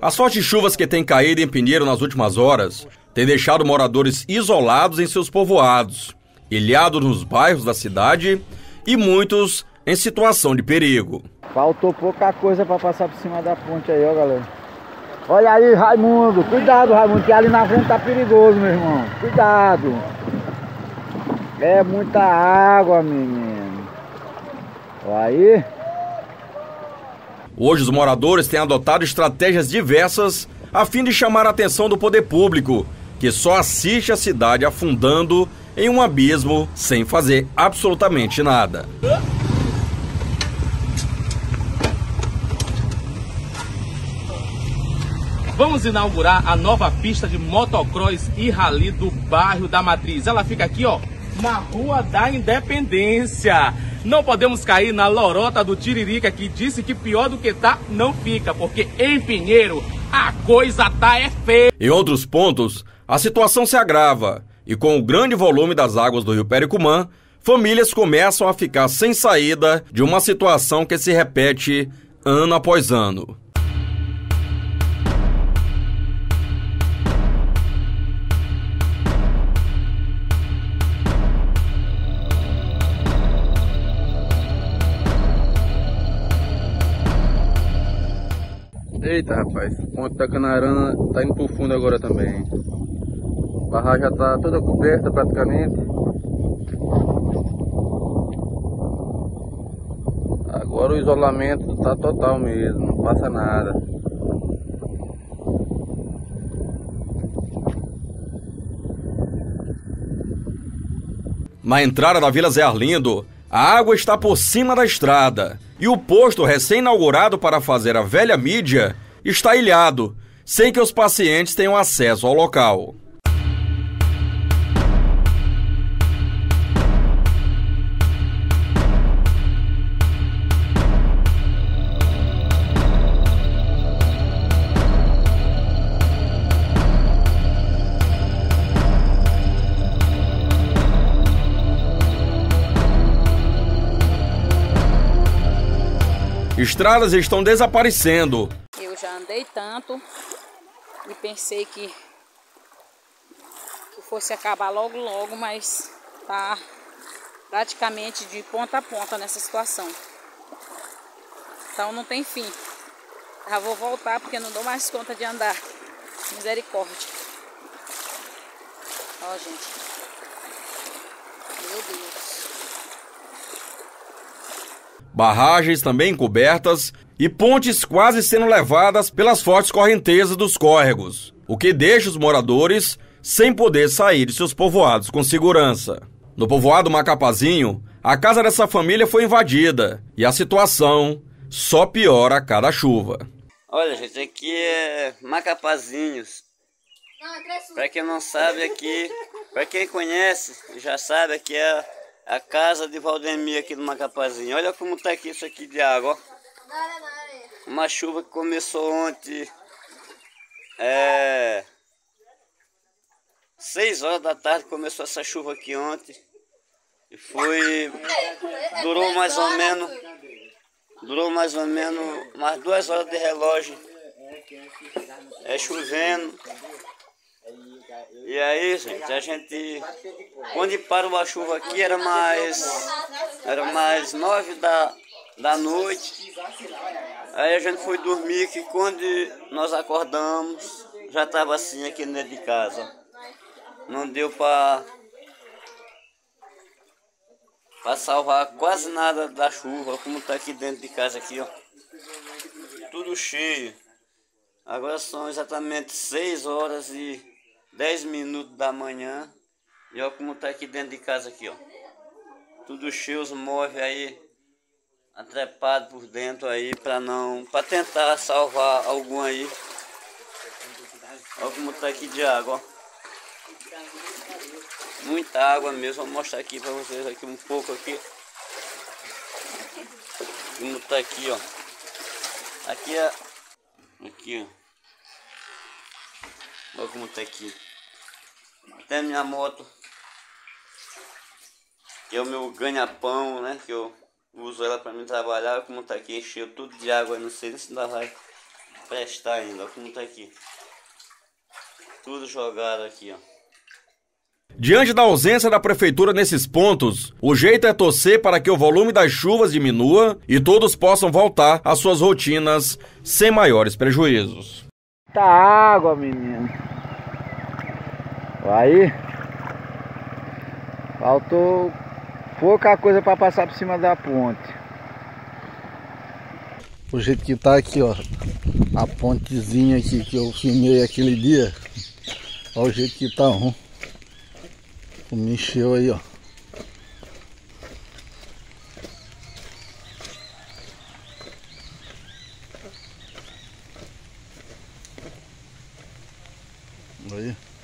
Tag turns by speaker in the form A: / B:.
A: As fortes chuvas que têm caído em Pinheiro nas últimas horas têm deixado moradores isolados em seus povoados, ilhados nos bairros da cidade e muitos em situação de perigo.
B: Faltou pouca coisa para passar por cima da ponte aí, ó, galera. Olha aí, Raimundo. Cuidado, Raimundo, que ali na frente tá perigoso, meu irmão. Cuidado. É muita água, menino. Olha aí.
A: Hoje os moradores têm adotado estratégias diversas a fim de chamar a atenção do poder público, que só assiste a cidade afundando em um abismo sem fazer absolutamente nada.
C: Vamos inaugurar a nova pista de motocross e rally do bairro da Matriz. Ela fica aqui, ó, na Rua da Independência. Não podemos cair na lorota do Tiririca que disse que pior do que tá não fica, porque em Pinheiro a coisa tá é feia.
A: Em outros pontos, a situação se agrava e com o grande volume das águas do Rio Pericumã, famílias começam a ficar sem saída de uma situação que se repete ano após ano.
D: Eita rapaz, ponte da Canarana tá indo pro fundo agora também. A barragem já tá toda coberta praticamente. Agora o isolamento tá total mesmo, não passa nada.
A: Na entrada da Vila Zé Arlindo, a água está por cima da estrada e o posto recém-inaugurado para fazer a velha mídia está ilhado, sem que os pacientes tenham acesso ao local. Estradas estão desaparecendo.
E: Eu já andei tanto e pensei que, que fosse acabar logo logo, mas tá praticamente de ponta a ponta nessa situação. Então não tem fim. Já vou voltar porque não dou mais conta de andar. Misericórdia. Ó, gente. Meu Deus
A: barragens também cobertas e pontes quase sendo levadas pelas fortes correntezas dos córregos, o que deixa os moradores sem poder sair de seus povoados com segurança. No povoado Macapazinho, a casa dessa família foi invadida e a situação só piora a cada chuva.
F: Olha, gente, aqui é Macapazinhos. Para quem não sabe aqui, para quem conhece, já sabe aqui é a casa de Valdemir aqui no Macapazinho. Olha como tá aqui isso aqui de água. Uma chuva que começou ontem. É... Seis horas da tarde começou essa chuva aqui ontem. E foi... Durou mais ou menos... Durou mais ou menos mais duas horas de relógio. É chovendo. E aí, gente, a gente, quando parou a chuva aqui, era mais, era mais nove da, da noite. Aí a gente foi dormir, que quando nós acordamos, já estava assim aqui dentro de casa. Não deu para para salvar quase nada da chuva, como está aqui dentro de casa aqui, ó. Tudo cheio. Agora são exatamente 6 horas e 10 minutos da manhã. E olha como tá aqui dentro de casa aqui, ó. Tudo cheio, os móveis aí atrepado por dentro aí para não para tentar salvar algum aí. Olha como tá aqui de água, ó. Muita água mesmo, vou mostrar aqui para vocês aqui um pouco aqui. Como tá aqui, ó. Aqui é aqui, ó. Olha como tá aqui. Até minha moto. Que é o meu ganha-pão, né? Que eu uso ela para me trabalhar. Como tá aqui, encheu tudo de água. Não sei se ainda vai prestar ainda, olha como tá aqui. Tudo jogado aqui, ó.
A: Diante da ausência da prefeitura nesses pontos, o jeito é torcer para que o volume das chuvas diminua e todos possam voltar às suas rotinas sem maiores prejuízos.
B: Tá água, menino. Aí. Faltou pouca coisa para passar por cima da ponte.
G: O jeito que tá aqui, ó. A pontezinha aqui que eu filmei aquele dia. Olha o jeito que tá, ó. Me encheu aí, ó. for you.